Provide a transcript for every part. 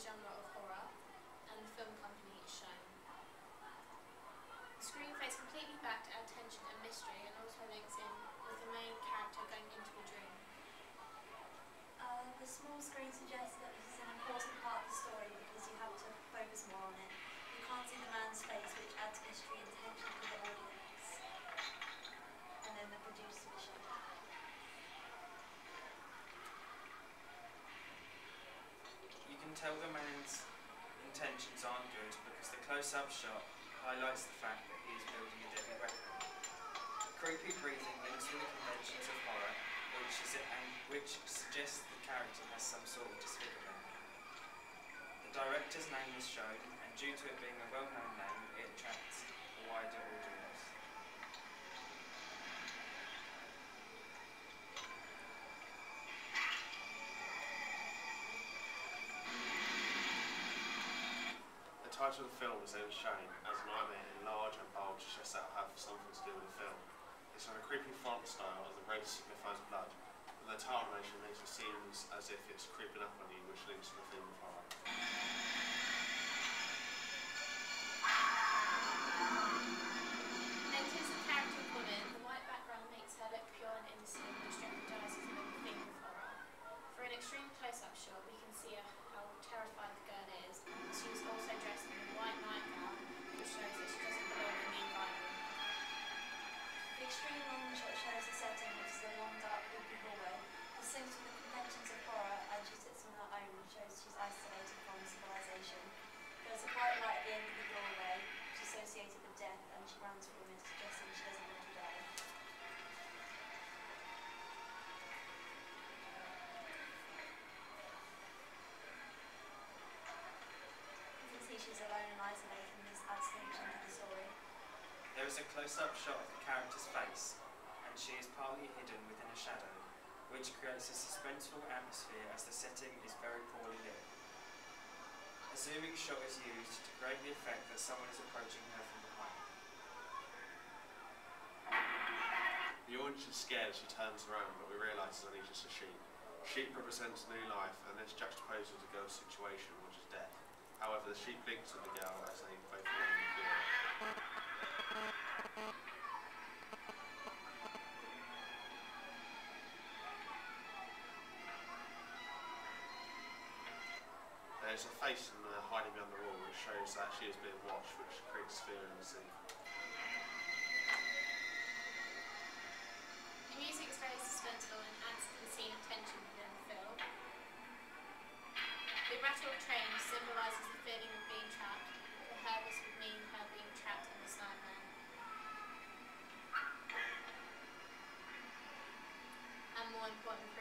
the genre of horror, and the film company is shown. The screen fades completely back to our tension and mystery and also links in tell the man's intentions aren't good because the close-up shot highlights the fact that he is building a deadly weapon. Creepy breathing links with the conventions of horror, which, is and which suggests the character has some sort of disfigurement. The director's name is shown, and due to it being a well-known name, it attracts a wider audience. Of the film is then shown as Nightmare in large and bold to stress out have something to do with the film. It's on a creepy font style as the race signifies blood, but the title animation makes it seem as if it's creeping up on you, which links to the theme The conventions of horror, uh, she sits on her own, shows she's isolated from civilization. There's a bright light at the end of the doorway, is associated with death, and she runs from it, suggesting she doesn't want to die. You can see she's alone and isolated, and this adds tension to the story. There is a close-up shot of the character's face, and she is partly hidden within a shadow, which creates a suspenseful atmosphere as the setting is very poorly lit. A zooming shot is used to create the effect that someone is approaching her from behind. The audience is scared as she turns around, but we realise it's only just a sheep. Sheep represents new life, and this juxtaposed with the girl's situation, which is death. However, the sheep links with the girl as they both remain pure. There's a face in the hiding behind the wall which shows that she is being watched, which creates fear in the scene. The music is very suspenseful and adds to the scene of tension within the film. The rattle of trains symbolises the feeling of being trapped. For her, this would mean her being trapped in this nightmare. And more important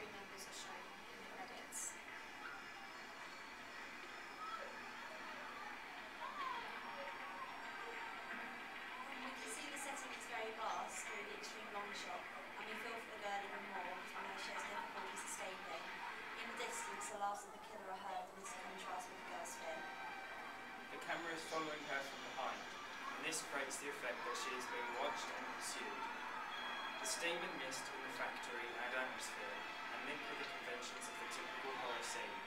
the effect that she is being watched and pursued. The steam and mist in the factory add atmosphere and link with the conventions of the typical horror scene.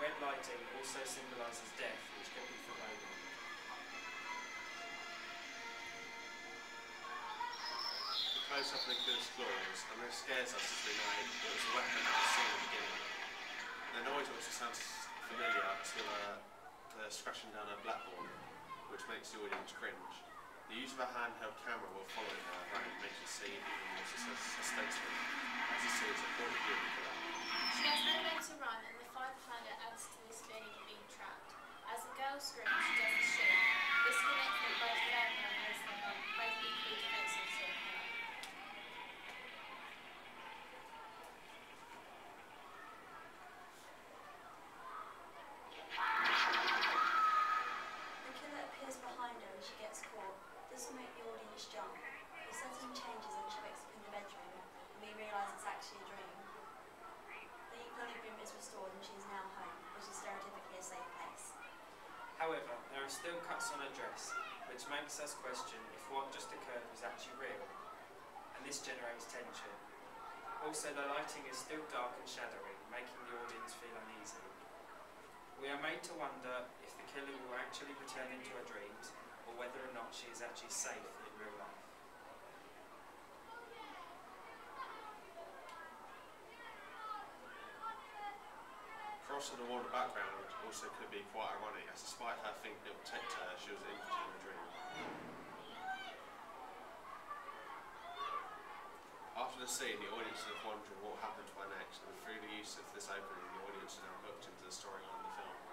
Red lighting also symbolises death, which can be foreboding. The close-up of the killer's claws, and this scares us as we know it was a weapon that was seen at the beginning. The noise also sounds familiar to uh, the scratching down a blackboard, which makes the audience cringe. The use of a handheld camera while following her around makes it seem even more sus- suspenseful, as it sees a point of view for the killer. She has nowhere to run, and the fire behind adds to this feeling of being trapped. As the girl screams, she does However, there are still cuts on her dress, which makes us question if what just occurred was actually real, and this generates tension. Also, the lighting is still dark and shadowy, making the audience feel uneasy. We are made to wonder if the killer will actually return into her dreams, or whether or not she is actually safe in real life. Cross of the water background also could be quite ironic, as despite her thinking it would protect her, she was in a dream. After the scene, the audience is wondering what happened to her next, and through the use of this opening, the audience is now hooked into the storyline of the film.